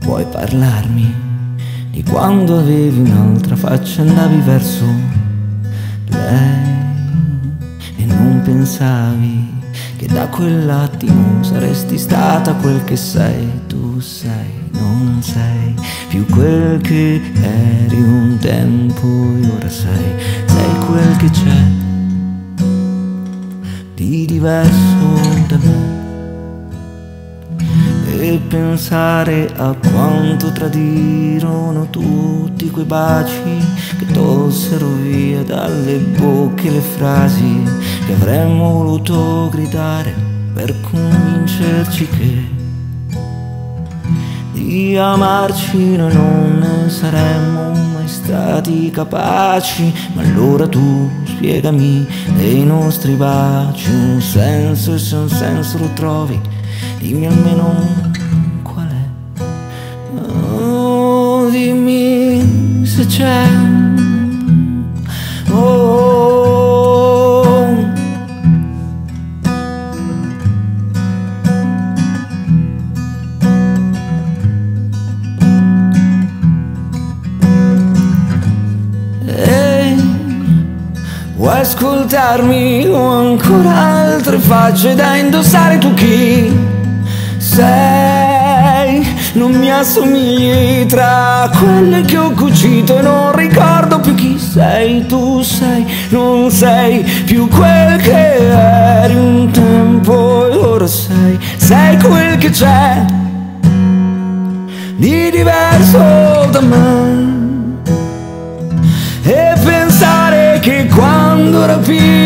Puoi parlarmi di quando avevi un'altra faccia andavi verso lei e non pensavi che da quell'attimo saresti stata quel che sei, tu sei, non sei più quel che eri un tempo e ora sei, sei quel che c'è di diverso da me pensare a quanto tradirono tutti quei baci che tolsero via dalle bocche le frasi che avremmo voluto gridare per convincerci che di amarci noi non ne saremmo mai stati capaci. Ma allora tu spiegami dei nostri baci un senso e se un senso lo trovi? Dimmi almeno dimmi se c'è. Oh. Ehi, vuoi ascoltarmi? Ho ancora altre facce da indossare tu chi sei? Non mi assomigli tra quelle che ho cucito non ricordo più chi sei, tu sei, non sei più quel che eri un tempo e ora sei, sei quel che c'è di diverso da me. E pensare che quando rapirono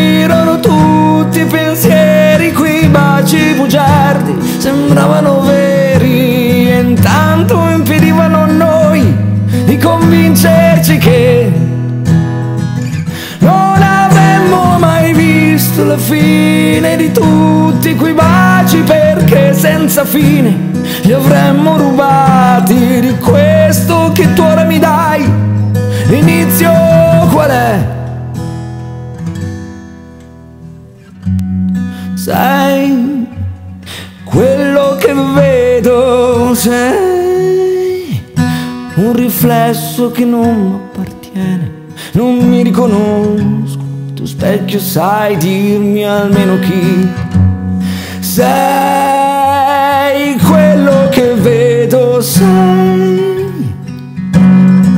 convincerci che non avremmo mai visto la fine di tutti quei baci perché senza fine li avremmo rubati di questo che tu ora mi dai. L'inizio qual è? Sei quello che vedo sei un riflesso che non mi appartiene, non mi riconosco. Tu specchio sai dirmi almeno chi sei quello che vedo sei.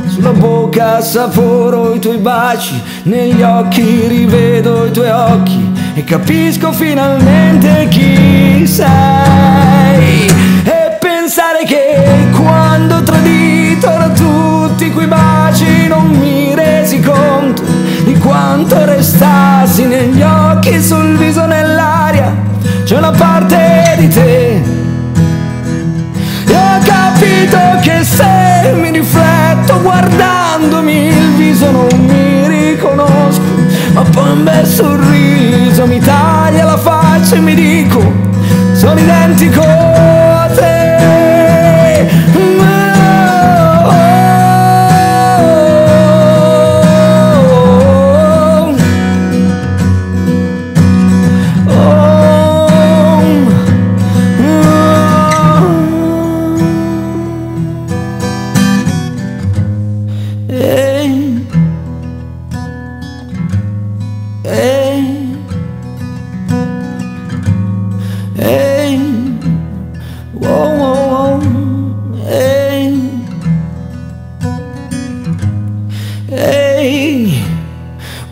Sulla bocca assaporo i tuoi baci, negli occhi rivedo i tuoi occhi e capisco finalmente chi sei. Non mi resi conto di quanto restassi negli occhi, sul viso, nell'aria. C'è una parte di te. E ho capito che se mi rifletto guardandomi il viso non mi riconosco, ma poi un bel sorriso mi taglia la faccia e mi dico, sono identico.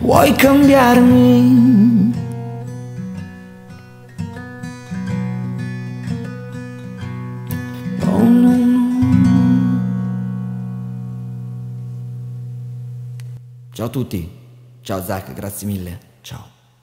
Vuoi cambiarmi? Oh. Ciao a tutti, ciao Zach, grazie mille, ciao.